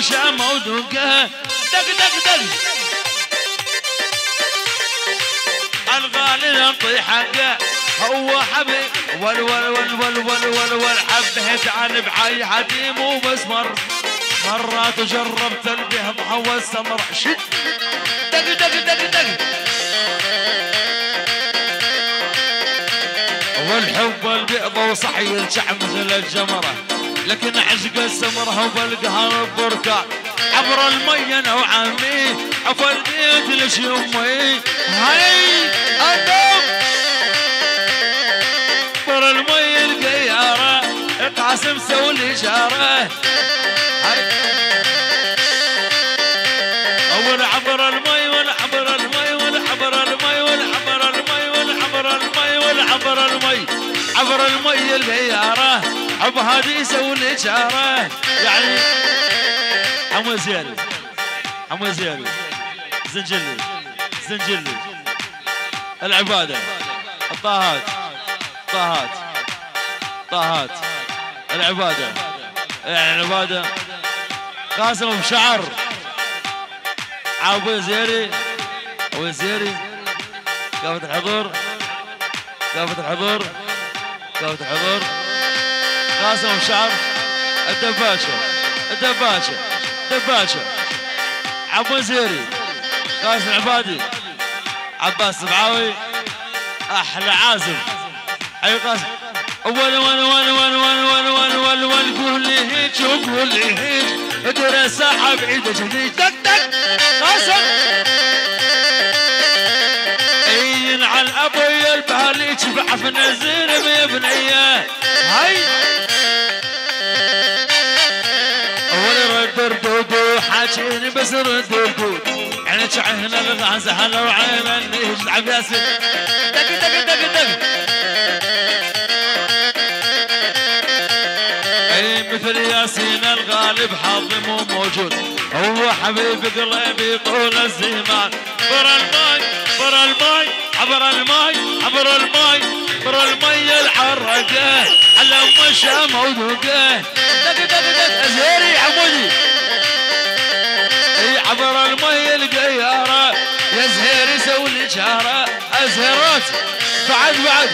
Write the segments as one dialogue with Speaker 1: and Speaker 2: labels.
Speaker 1: مشى مودوقه دق دق دق. الغالي نعطي حقه هو حبيب. ول ول ول ول ول ول ول. حبيت عن بحي حديم وبس مر مرات جربت البه محوس سمر شد. دق دق دق دق. والحب البيض وصحي الشعب مثل الجمرة. لكن عشق سمرها هو بالقهر بركع عبر المي أنا وعمي عفرديت لش يمي؟ هاي آدم عبر المي القيارة اقعسم سولي جارة. هاي. ونعبر المي ونعبر المي ونعبر المي ونعبر المي ونعبر المي ونعبر المي. عبر المي القيارة ابو هادي يسوي لي يعني حمو زيري حمو زيري زنجلي. زنجلي. العبادة. الطاهات. طاهات. طاهات. العبادة. يعني العبادة. قاسم بشعر عابو زيري أبو زيري كافه الحضور. كافه الحضور. كافه الحضور. قاسم الشعر الدباشة الدباشة الدباشة عبو زيري قاسم عبادي عباس سبعاوي أحلى عازف اي قاسم وين وين وين وين وين وين وين وين وين قول لي هيك وقول لي هيك ادري ساحب ايده جديد دق دق قاسم اين على الابوي البهالي تبع في نزير يا بنيه ردود حاجيني بس ردود عينك عين الغازة هلا وعين النيش لعب ياسين. دق دق دق دق أي مثل ياسين الغالب حظي مو موجود. هو حبيب قلبي طول الزمان. برا الماي برا الماي عبر الماي عبر الماي برا الماي الحرقه على مشى مودوقه عبر المي القيارة يا زهير يسوي الإشارة أزهرات بعد بعد.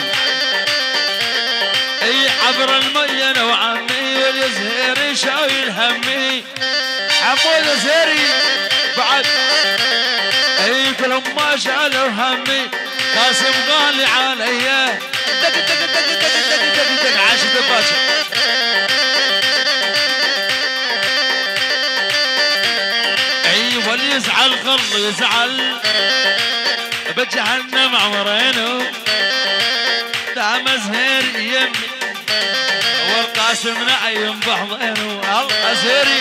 Speaker 1: إي عبر المي أنا وعمي يا زهير شايل همي. عمود زهري بعد. إي كلهم ما شالوا همي. قاسم غالي عليا دق دق دق يزعل خل يزعل. بجهنم عمرينه. دام زهير يمي والقاسم نعيم بحضينه. الأزهري.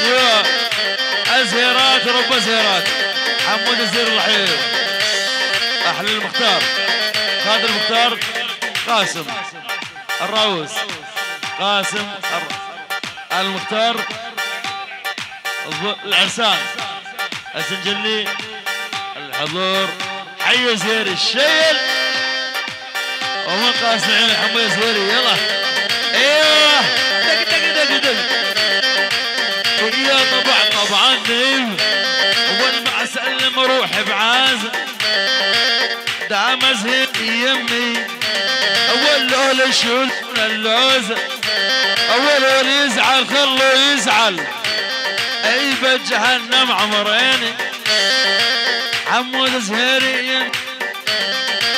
Speaker 1: يو أزهرات رب أزهرات. حمود الزير الحيل أحلى المختار. خالد المختار قاسم الراوس. قاسم المختار العرسان. الزنجلي الحضور حي زهيري الشيل. ومن قاسم عين حمود زهيري يلا. أيوه. دق دق دق دق ويا طبعا طبعا نيم ما اسلم روحي بعازم دعم زهير يمي. أول لول شول اللوزه أول يزعل خلو يزعل. اي بجهنم عمريني حمود زهيري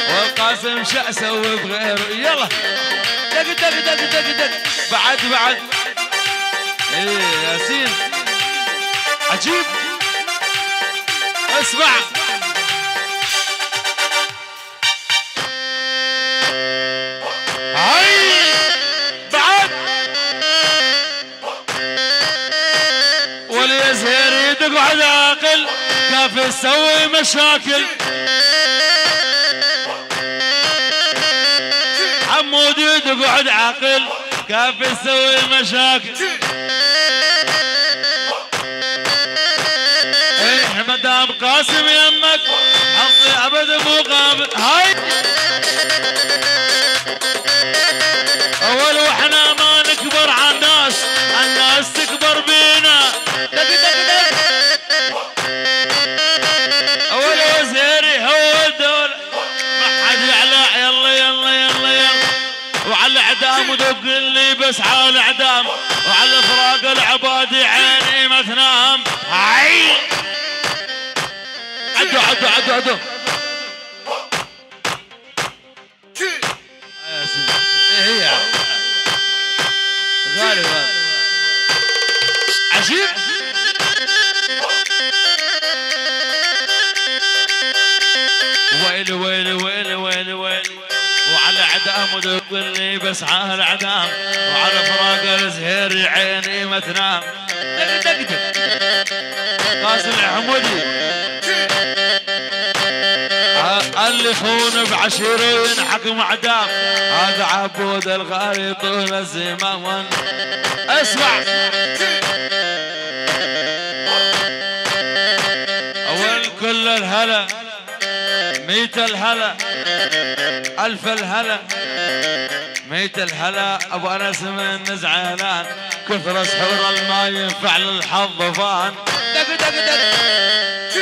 Speaker 1: والقاسم شا أسوي بغيره يلا دق دق دق دق دق. بعد بعد. إيه ياسين. عجيب. اسمع. تقعد عاقل كافي تسوي مشاكل. حمود تقعد عاقل كافي تسوي مشاكل. إيه مدام قاسم يمك حظي أبد مو قابل. هاي! وقس على الإعدام وعلى فراق العباد عيني ما تنام عين عدو عدو عدو عدو. وعلى عدام ودقلي بس على العدام وعلى فراق الزهير عيني ما تنام. دق دق دق قاسم الحمودي. اللي خون بعشرين حكم عدام. هذا عبود الغالي طول الزمام اسمع. أول كل الهلا ميت الهلا ألف الهلا. ميت الهلا أبو أنس من زعلان. كثر سحور الماء ينفع للحظ فان. دق دق دق.